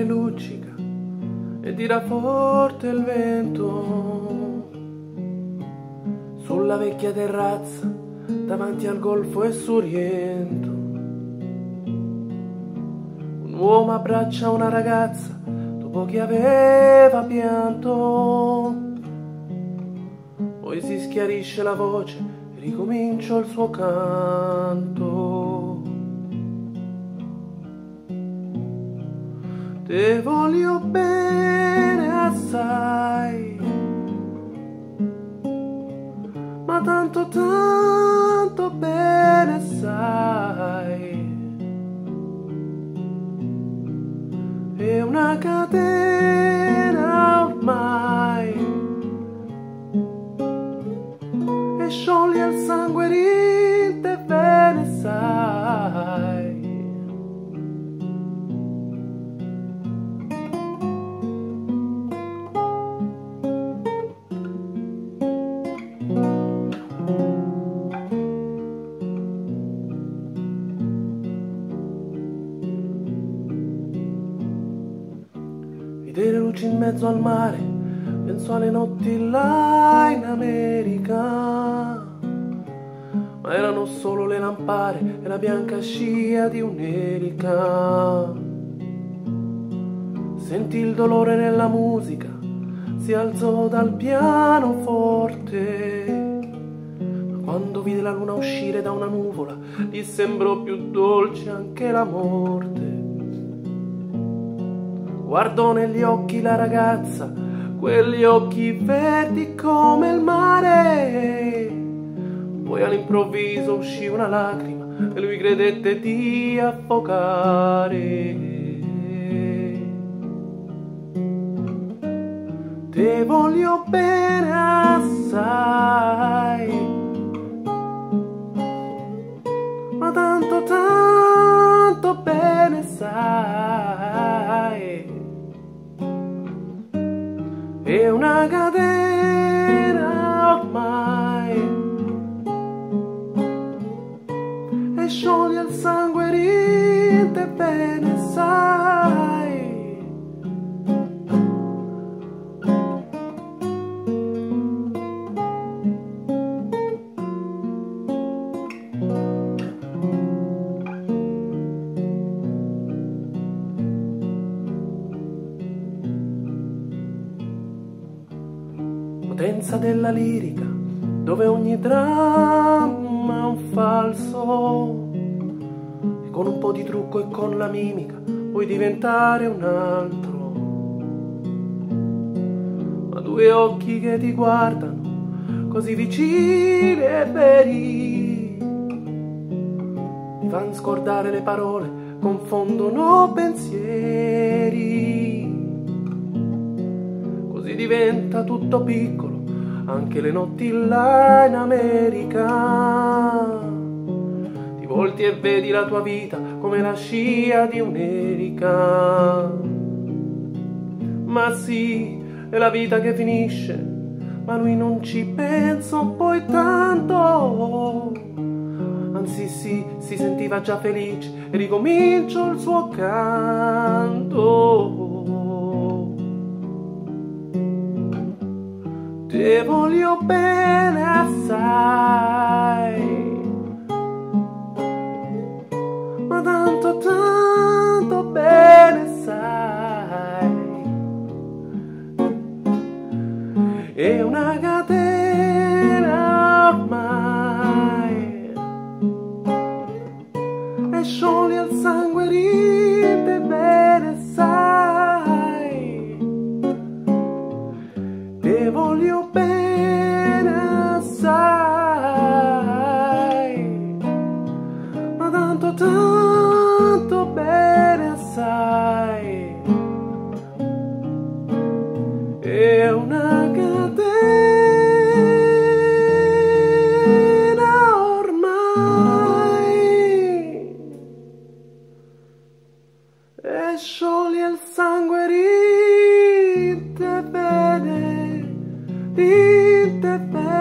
mare luccica e tira forte il vento, sulla vecchia terrazza davanti al golfo e suriento. Un uomo abbraccia una ragazza dopo che aveva pianto, poi si schiarisce la voce e ricomincia il suo canto. Te voglio bene assai, ma tanto tanto bene sai. È una catena Vedere luci in mezzo al mare, penso alle notti là in America. Ma erano solo le lampare e la bianca scia di un'erica. Sentì il dolore nella musica, si alzò dal pianoforte. Ma quando vide la luna uscire da una nuvola, gli sembrò più dolce anche la morte. Guardò negli occhi la ragazza, quegli occhi verdi come il mare. Poi all'improvviso uscì una lacrima e lui credette di affogare. Te voglio bene assai, È una catena ormai. E scioglie il sangue rinte bene Potenza della lirica, dove ogni dramma è un falso. E con un po' di trucco e con la mimica puoi diventare un altro. Ma due occhi che ti guardano, così vicini e veri, ti fanno scordare le parole, confondono pensieri diventa tutto piccolo, anche le notti là in America. Ti volti e vedi la tua vita come la scia di un'erica. Ma sì, è la vita che finisce, ma lui non ci pensa poi tanto. Anzi sì, si sentiva già felice e ricominciò il suo canto. Te voglio bene assai, ma tanto tanto bene sai. È una catena ormai. E scioglie il sangue bene, rinte bene, rinte